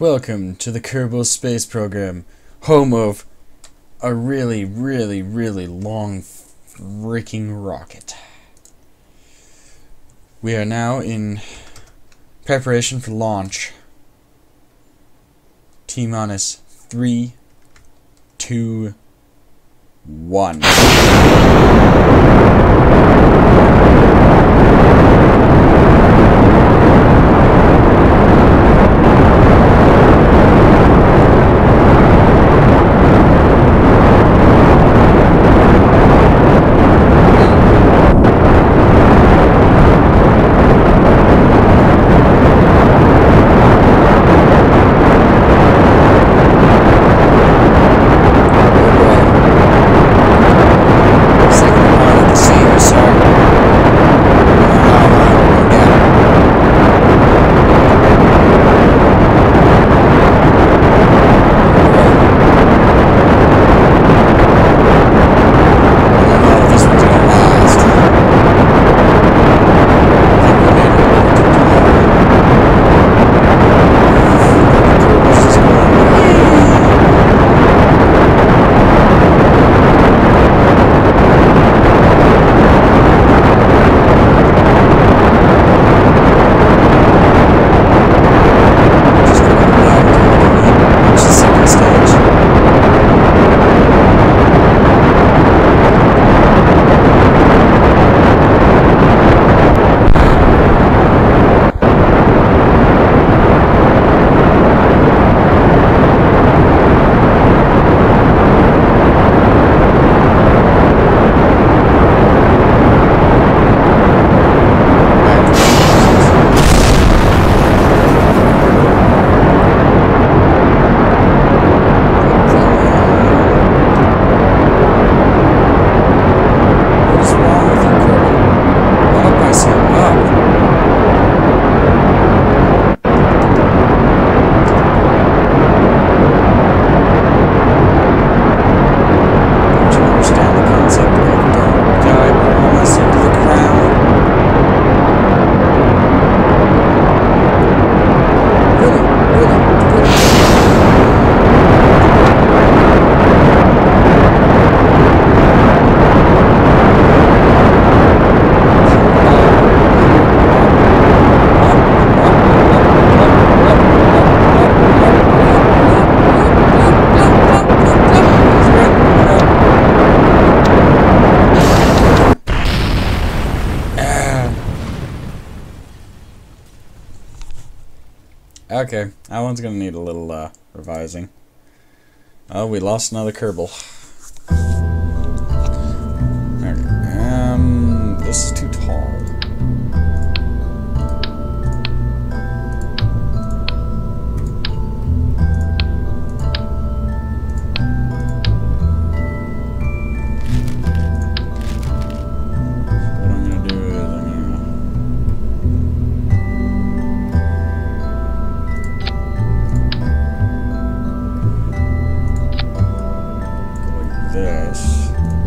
Welcome to the Kerbal Space Program, home of a really, really, really long freaking rocket. We are now in preparation for launch. T minus three, two, one. Okay, that one's gonna need a little uh, revising. Oh, we lost another Kerbal. Okay, um, this is too this.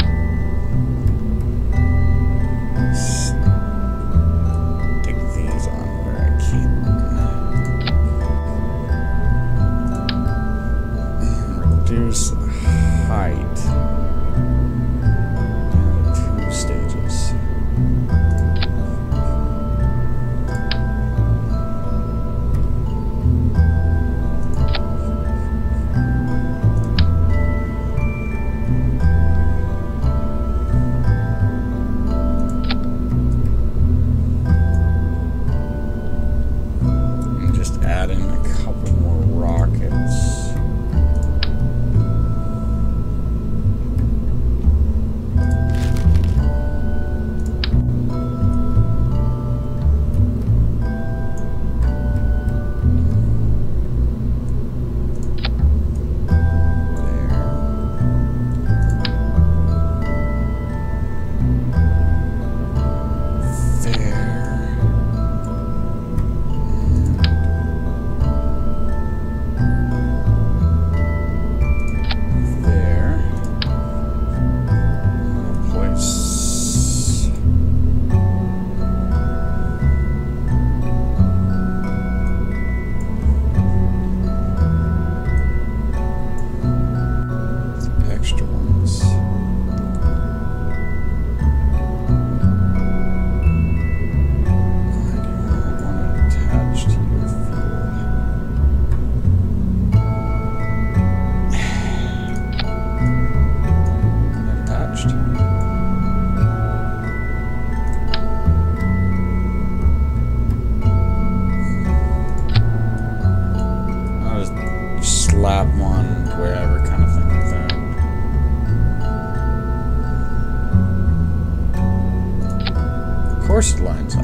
Course it lines up.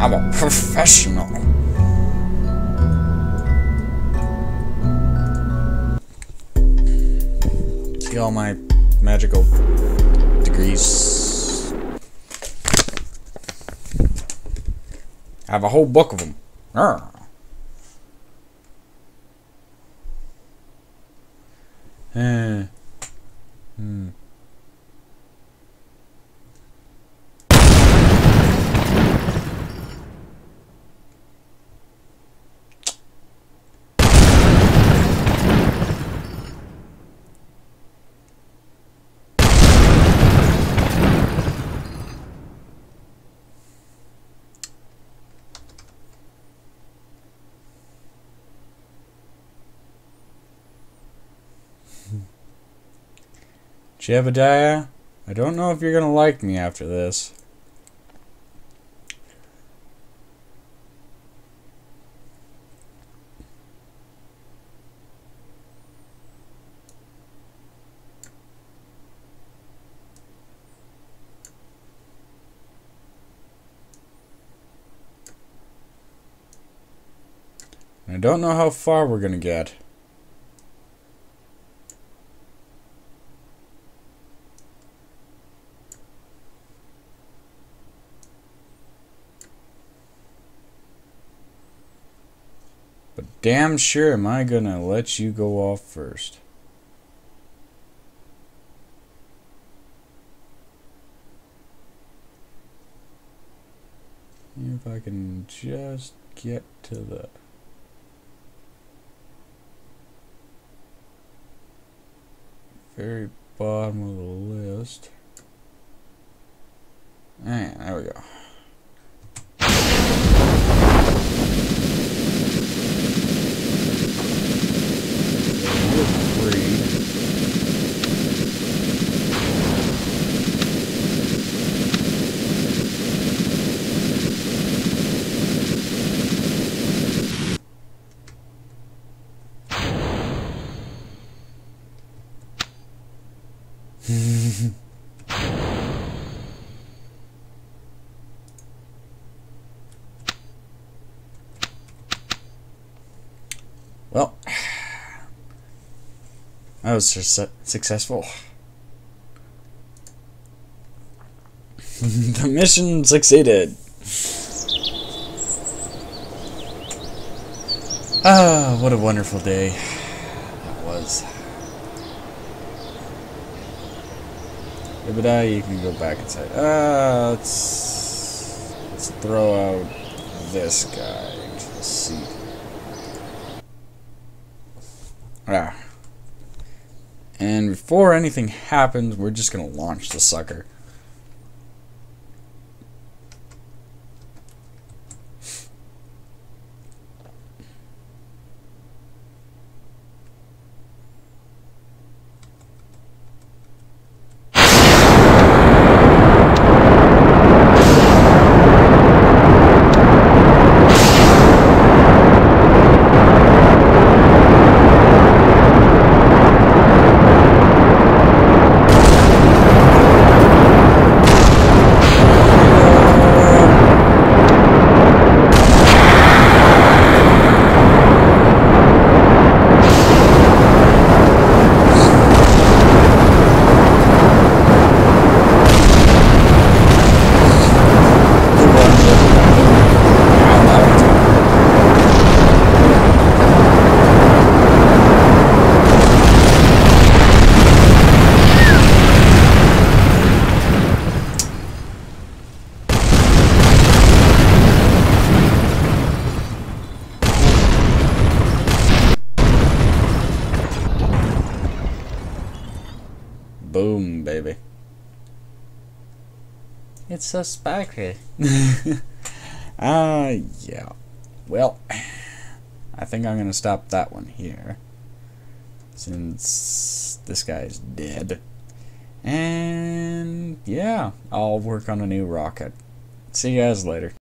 I'm a professional. See all my magical degrees. I have a whole book of them. Arr. Eh. Hmm. Jebediah, I don't know if you're gonna like me after this. I don't know how far we're gonna get. But damn sure am I gonna let you go off first. If I can just get to the very bottom of the list. And there we go. Well, I was su successful. the mission succeeded. Ah, what a wonderful day that was. Ibadai, you can go back inside. Ah, let's let's throw out this guy into the seat. Ah. And before anything happens, we're just gonna launch the sucker. It's so sparkly. Ah, uh, yeah. Well, I think I'm going to stop that one here. Since this guy's dead. And, yeah, I'll work on a new rocket. See you guys later.